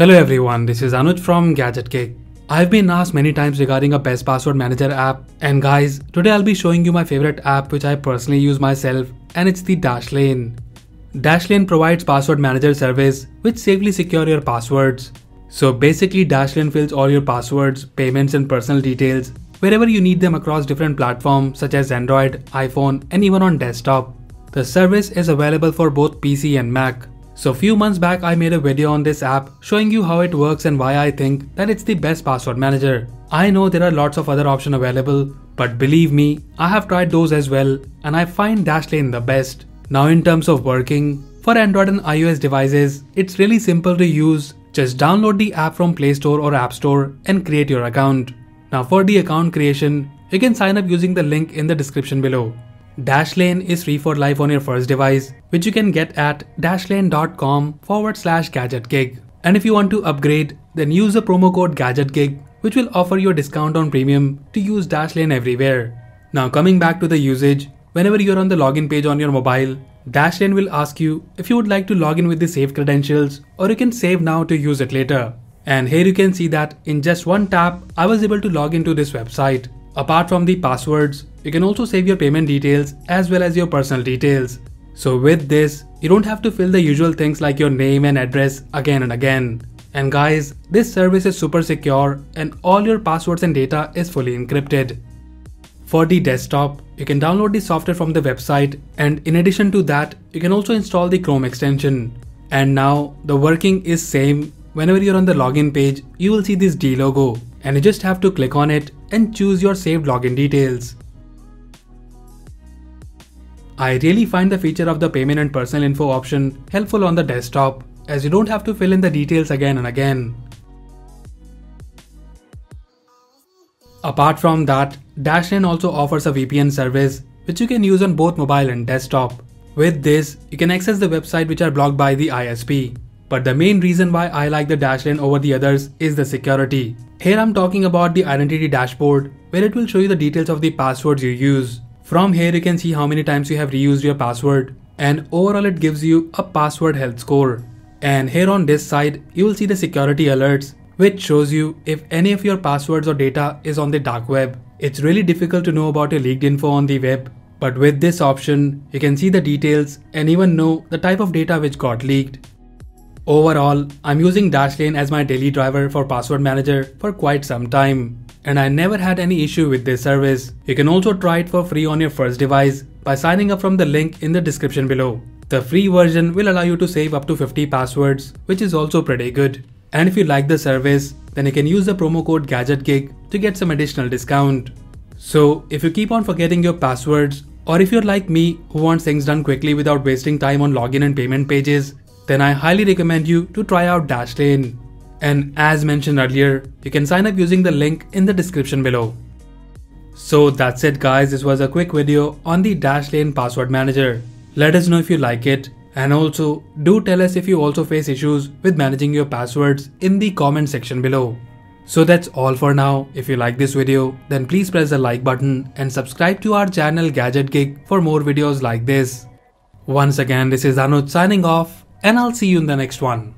Hello everyone, this is Anuj from Gadget Gig. I've been asked many times regarding a best password manager app and guys, today I'll be showing you my favorite app which I personally use myself and it's the Dashlane. Dashlane provides password manager service which safely secure your passwords. So basically Dashlane fills all your passwords, payments and personal details wherever you need them across different platforms such as Android, iPhone and even on desktop. The service is available for both PC and Mac. So few months back I made a video on this app showing you how it works and why I think that it's the best password manager. I know there are lots of other options available, but believe me, I have tried those as well and I find Dashlane the best. Now in terms of working, for Android and iOS devices, it's really simple to use. Just download the app from Play Store or App Store and create your account. Now for the account creation, you can sign up using the link in the description below. Dashlane is free for life on your first device, which you can get at dashlane.com forward slash gadgetgig. And if you want to upgrade, then use the promo code gadgetgig, which will offer you a discount on premium to use Dashlane everywhere. Now coming back to the usage, whenever you're on the login page on your mobile, Dashlane will ask you if you would like to log in with the saved credentials or you can save now to use it later. And here you can see that in just one tap, I was able to log into this website. Apart from the passwords, you can also save your payment details as well as your personal details. So with this, you don't have to fill the usual things like your name and address again and again. And guys, this service is super secure and all your passwords and data is fully encrypted. For the desktop, you can download the software from the website and in addition to that, you can also install the Chrome extension. And now the working is same. Whenever you're on the login page, you will see this D logo and you just have to click on it and choose your saved login details. I really find the feature of the payment and personal info option helpful on the desktop as you don't have to fill in the details again and again. Apart from that, Dashlane also offers a VPN service which you can use on both mobile and desktop. With this, you can access the website which are blocked by the ISP. But the main reason why I like the Dashlane over the others is the security. Here I'm talking about the identity dashboard where it will show you the details of the passwords you use. From here you can see how many times you have reused your password and overall it gives you a password health score. And here on this side you will see the security alerts which shows you if any of your passwords or data is on the dark web. It's really difficult to know about your leaked info on the web but with this option you can see the details and even know the type of data which got leaked. Overall, I'm using Dashlane as my daily driver for password manager for quite some time and I never had any issue with this service. You can also try it for free on your first device by signing up from the link in the description below. The free version will allow you to save up to 50 passwords, which is also pretty good. And if you like the service, then you can use the promo code GadgetGig to get some additional discount. So if you keep on forgetting your passwords, or if you're like me who wants things done quickly without wasting time on login and payment pages, then I highly recommend you to try out Dashlane. And as mentioned earlier, you can sign up using the link in the description below. So that's it guys, this was a quick video on the Dashlane password manager. Let us know if you like it and also do tell us if you also face issues with managing your passwords in the comment section below. So that's all for now. If you like this video, then please press the like button and subscribe to our channel Gadget Gig for more videos like this. Once again, this is Anuj signing off and I'll see you in the next one.